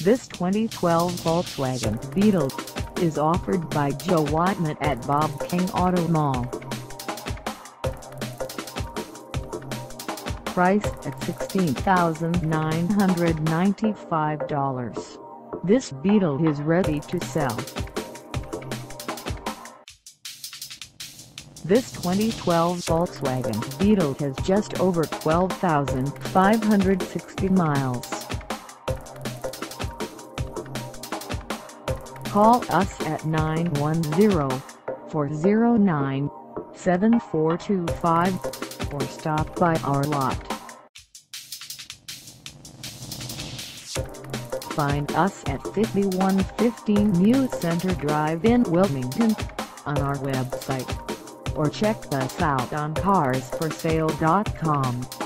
This 2012 Volkswagen Beetle is offered by Joe Wightman at Bob King Auto Mall. Priced at $16,995, this Beetle is ready to sell. This 2012 Volkswagen Beetle has just over 12,560 miles. Call us at 910-409-7425 or stop by our lot. Find us at 5115 New Centre Drive in Wilmington on our website or check us out on carsforsale.com.